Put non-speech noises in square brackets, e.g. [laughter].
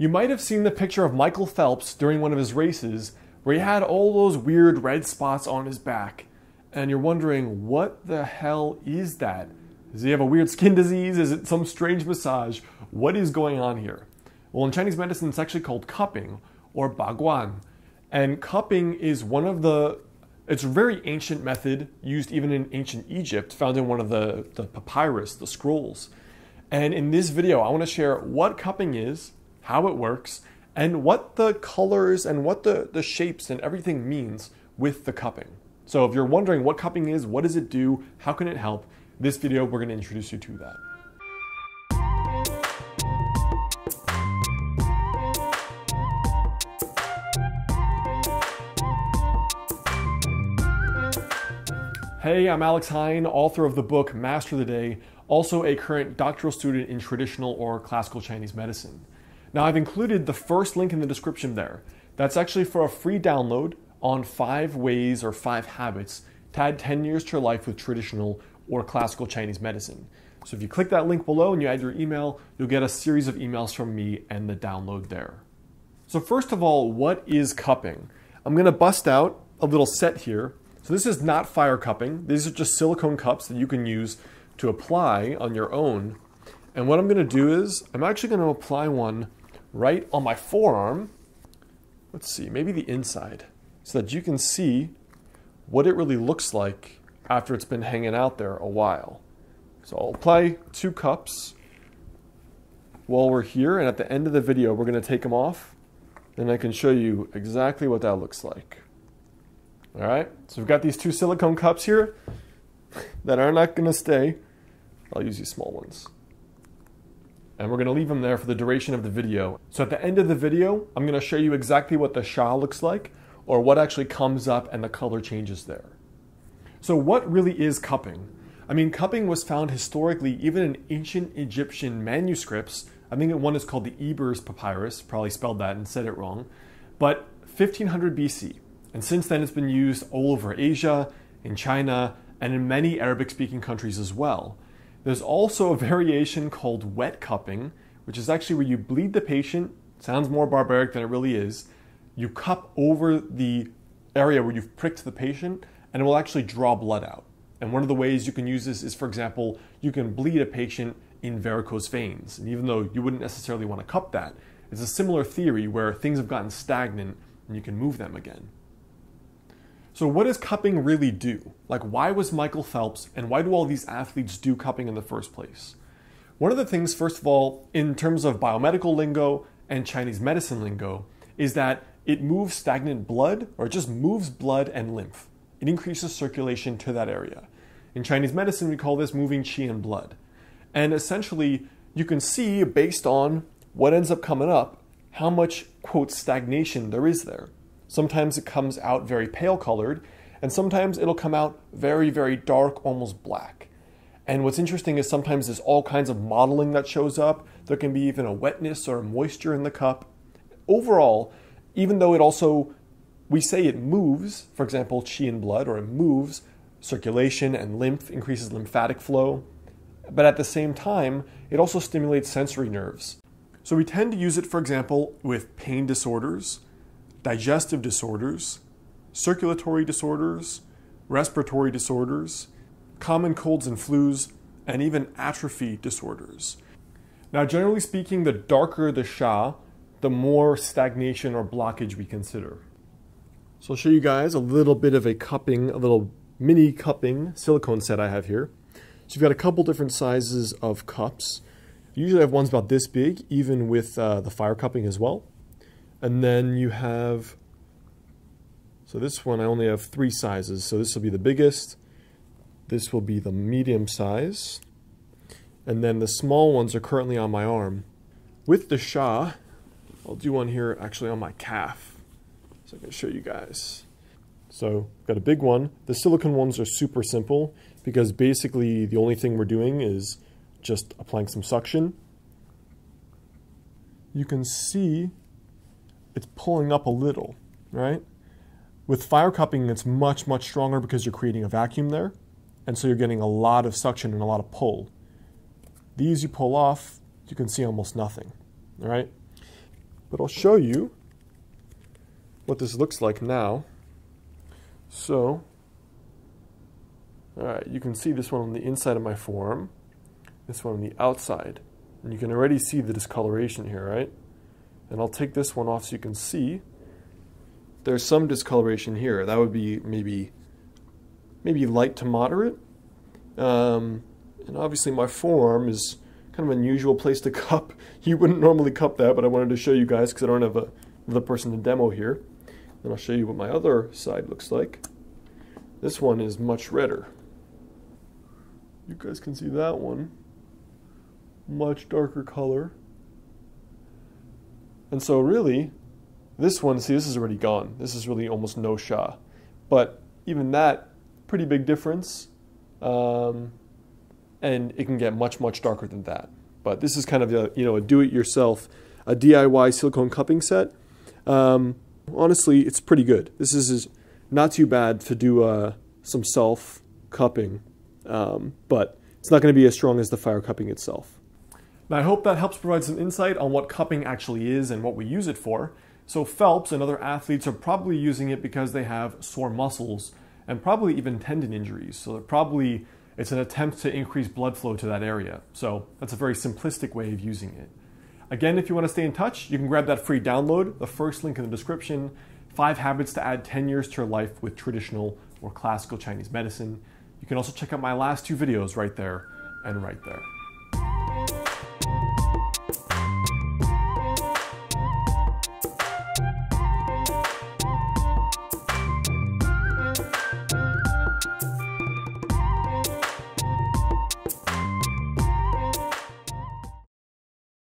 You might have seen the picture of Michael Phelps during one of his races where he had all those weird red spots on his back. And you're wondering, what the hell is that? Does he have a weird skin disease? Is it some strange massage? What is going on here? Well, in Chinese medicine, it's actually called cupping or baguan. And cupping is one of the, it's a very ancient method used even in ancient Egypt, found in one of the, the papyrus, the scrolls. And in this video, I want to share what cupping is, how it works, and what the colors and what the, the shapes and everything means with the cupping. So if you're wondering what cupping is, what does it do, how can it help, this video we're going to introduce you to that. Hey, I'm Alex Heyne, author of the book Master of the Day, also a current doctoral student in traditional or classical Chinese medicine. Now, I've included the first link in the description there. That's actually for a free download on five ways or five habits to add 10 years to your life with traditional or classical Chinese medicine. So if you click that link below and you add your email, you'll get a series of emails from me and the download there. So first of all, what is cupping? I'm going to bust out a little set here. So this is not fire cupping. These are just silicone cups that you can use to apply on your own. And what I'm going to do is I'm actually going to apply one right on my forearm. Let's see, maybe the inside, so that you can see what it really looks like after it's been hanging out there a while. So I'll apply two cups while we're here, and at the end of the video, we're going to take them off, and I can show you exactly what that looks like. All right, so we've got these two silicone cups here that are not going to stay. I'll use these small ones and we're going to leave them there for the duration of the video. So at the end of the video, I'm going to show you exactly what the sha looks like or what actually comes up and the color changes there. So what really is cupping? I mean, cupping was found historically even in ancient Egyptian manuscripts. I think one is called the Ebers Papyrus, probably spelled that and said it wrong, but 1500 BC. And since then it's been used all over Asia, in China, and in many Arabic speaking countries as well. There's also a variation called wet cupping, which is actually where you bleed the patient. Sounds more barbaric than it really is. You cup over the area where you've pricked the patient, and it will actually draw blood out. And one of the ways you can use this is, for example, you can bleed a patient in varicose veins. And even though you wouldn't necessarily want to cup that, it's a similar theory where things have gotten stagnant and you can move them again. So, what does cupping really do? Like, why was Michael Phelps and why do all these athletes do cupping in the first place? One of the things, first of all, in terms of biomedical lingo and Chinese medicine lingo, is that it moves stagnant blood or it just moves blood and lymph. It increases circulation to that area. In Chinese medicine, we call this moving qi and blood. And essentially, you can see based on what ends up coming up how much, quote, stagnation there is there. Sometimes it comes out very pale colored, and sometimes it'll come out very, very dark, almost black. And what's interesting is sometimes there's all kinds of modeling that shows up. There can be even a wetness or a moisture in the cup. Overall, even though it also, we say it moves, for example, qi in blood, or it moves circulation and lymph, increases lymphatic flow, but at the same time, it also stimulates sensory nerves. So we tend to use it, for example, with pain disorders, digestive disorders, circulatory disorders, respiratory disorders, common colds and flus, and even atrophy disorders. Now, generally speaking, the darker the sha, the more stagnation or blockage we consider. So I'll show you guys a little bit of a cupping, a little mini cupping silicone set I have here. So you've got a couple different sizes of cups. Usually I have ones about this big, even with uh, the fire cupping as well. And then you have, so this one I only have three sizes. So this will be the biggest, this will be the medium size, and then the small ones are currently on my arm. With the Sha, I'll do one here actually on my calf. So I can show you guys. So got a big one. The silicone ones are super simple because basically the only thing we're doing is just applying some suction. You can see it's pulling up a little, right? With fire cupping, it's much, much stronger because you're creating a vacuum there. And so you're getting a lot of suction and a lot of pull. These you pull off, you can see almost nothing. All right? But I'll show you what this looks like now. So, all right, you can see this one on the inside of my forearm, this one on the outside. And you can already see the discoloration here, right? And I'll take this one off so you can see. There's some discoloration here. That would be maybe maybe light to moderate. Um, and obviously my forearm is kind of an unusual place to [laughs] cup. You wouldn't normally cup that, but I wanted to show you guys because I don't have a, another person to demo here. And I'll show you what my other side looks like. This one is much redder. You guys can see that one. Much darker color. And so really, this one, see this is already gone. This is really almost no Sha. But even that, pretty big difference. Um, and it can get much, much darker than that. But this is kind of a, you know, a do-it-yourself, a DIY silicone cupping set. Um, honestly, it's pretty good. This is, not too bad to do uh, some self cupping, um, but it's not going to be as strong as the fire cupping itself. Now, I hope that helps provide some insight on what cupping actually is and what we use it for. So Phelps and other athletes are probably using it because they have sore muscles and probably even tendon injuries. So probably it's an attempt to increase blood flow to that area. So that's a very simplistic way of using it. Again, if you want to stay in touch, you can grab that free download, the first link in the description, Five Habits to Add 10 Years to Your Life with Traditional or Classical Chinese Medicine. You can also check out my last two videos right there and right there.